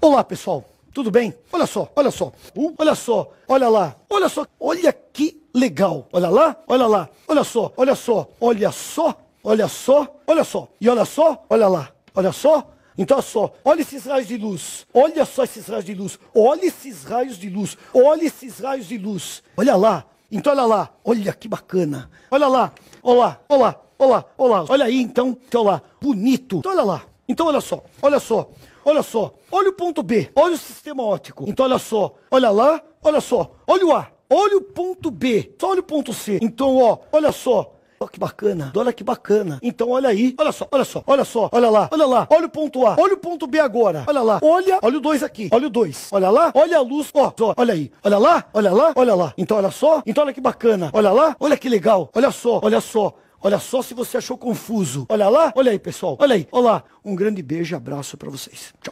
Olá, pessoal. Tudo bem? Olha só, olha só. Uh, olha só, olha lá. Olha só, olha que legal. Olha lá, olha lá. Olha só, olha só. Olha só, olha só, olha só. E olha só, olha lá. Olha só. Então, olha só, olha esses raios de luz. Olha só esses raios de luz. Olha esses raios de luz. Olha esses raios de luz. Olha lá. Então, olha lá. Olha que bacana. Olha lá. Olha lá. Olha lá. Olha. Olha aí, então. Então, olha lá. Bonito. Então, olha lá. Então, olha só. Olha só. Olha só, olha o ponto B, olha o sistema óptico. Então olha só, olha lá, olha só, olha o A, olha o ponto B, só olha o ponto C. Então, ó, olha só, Olha que bacana, olha que bacana. Então olha aí, olha só, olha só, olha só, olha lá, olha lá, olha o ponto A, olha o ponto B agora, olha lá, olha, olha o 2 aqui, olha o 2, olha lá, olha a luz, ó, ó, olha aí, olha lá, olha lá, olha lá. Então olha só, então olha que bacana, olha lá, olha que legal, olha só, olha só. Olha só se você achou confuso. Olha lá, olha aí, pessoal. Olha aí, olha lá. Um grande beijo e abraço para vocês. Tchau.